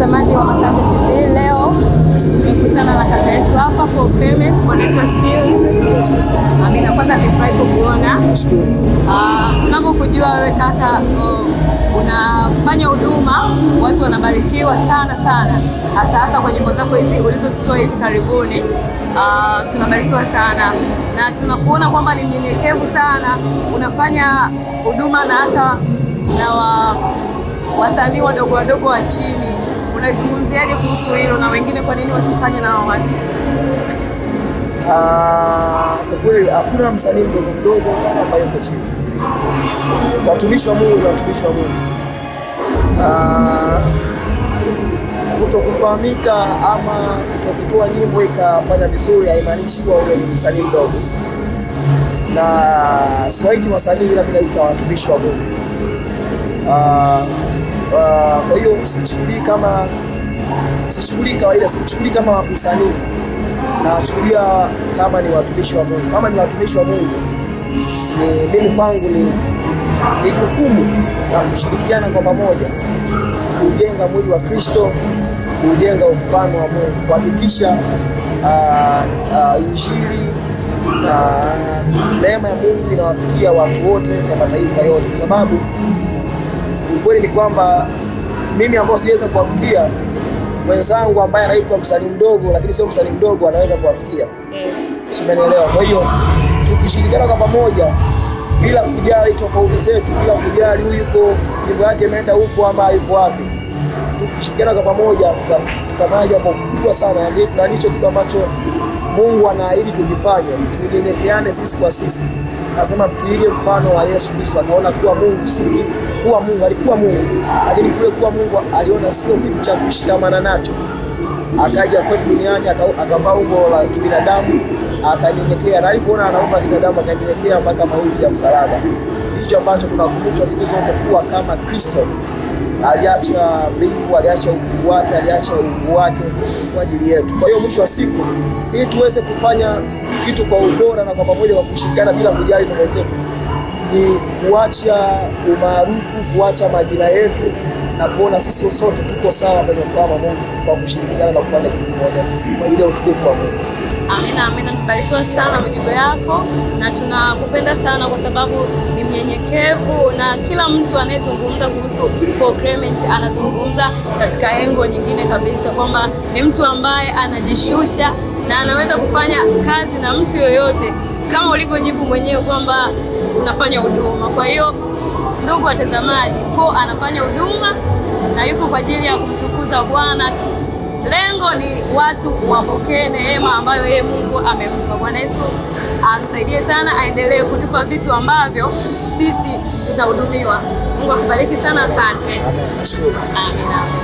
watazamaji wa Masago TV, leo tumekutana na kaka yetu hapa kwa payment kwa Yesu asifiwe. Amina. Kwanza nimefurahi kukuona. Ah, tunapokujua wewe kaka, uh, unafanya huduma, watu wanabarikiwa sana sana, hasa hasa kwa nyimbo zako hizi ulizotoa hivi karibuni. Ah, tunabarikiwa sana na tunakuona kwamba ni mnyenyekevu sana, unafanya huduma na hata na wa, wasanii wadogo wadogo wa chini. Unazungumziaje kuhusu hilo, na wengine kwa nini wasifanye na hao watu? Ah, kwa kweli hakuna msanii mdogo mdogo ambaye yuko chini. Watumishi wa Mungu ni watumishi wa Mungu. Ah, kutokufahamika ama kutokutoa nyimbo ikafanya vizuri haimaanishi kuwa wewe ni msanii mdogo, na siwaiti wasanii, ila mimi naita watumishi wa Mungu. Ah, kwa hiyo sichukulii kama sichukulii kawaida, sichukulii kama msanii nawachukulia kama ni watumishi wa Mungu. Kama ni watumishi wa Mungu, ni mimi kwangu ni ni jukumu la kushirikiana kwa pamoja kujenga mwili wa Kristo, kujenga ufano wa Mungu, kuhakikisha uh, uh, injili na neema ya Mungu inawafikia watu wote kwa mataifa yote, kwa sababu ukweli ni kwamba mimi ambao siweza kuwafikia mwenzangu ambaye anaitwa msanii mdogo, lakini sio msanii mdogo, anaweza kuwafikia. Umenielewa? Kwa hiyo tukishirikiana kwa pamoja bila kujali tofauti zetu, bila kujali huyu yuko nyimbo yake imeenda huko ama yuko wapi, tukishirikiana kwa pamoja tuta- tutafanya jambo kubwa sana, na ndicho kitu ambacho Mungu anaahidi tujifanye, tujenekeane sisi kwa sisi. Anasema tuige mfano wa Yesu Kristo, akaona kuwa Mungu si kitu, kuwa Mungu alikuwa Mungu, lakini kule kuwa Mungu aliona sio kitu cha kushikamana nacho akaja kwetu duniani aka- akavaa umbo la kibinadamu akanyenyekea, na alipoona anaumba kibinadamu akanyenyekea mpaka mauti ya msalaba. Ndicho ambacho tunakumbushwa siku zote kuwa kama Kristo aliacha mbingu, aliacha ukuu wake, aliacha uungu wake kwa ajili yetu. Kwa hiyo mwisho wa siku, ili tuweze kufanya kitu kwa ubora na kwa pamoja, kwa kushirikiana bila kujali tofauti zetu, ni kuacha umaarufu, kuacha majina yetu na kuona sisi sote tuko sawa kwenye ufahamu wa Mungu kwa kushirikiana na kufanya kitu kimoja kwa ile utukufu wa Mungu. Amina, amina. Tumebarikiwa sana majibu yako na tunakupenda sana kwa sababu ni mnyenyekevu, na kila mtu anayezungumza kuhusu Paul Clement anazungumza katika engo nyingine kabisa, kwamba ni mtu ambaye anajishusha na anaweza kufanya kazi na mtu yoyote, kama ulivyojibu mwenyewe kwamba unafanya huduma. Kwa hiyo ndugu watazamaji, ko anafanya huduma na yuko kwa ajili ya kumtukuza Bwana lengo ni watu wapokee neema ambayo yeye Mungu amempa. Bwana Yesu amsaidie sana, aendelee kutupa vitu ambavyo sisi tutahudumiwa. Mungu akubariki sana, asante. Amina.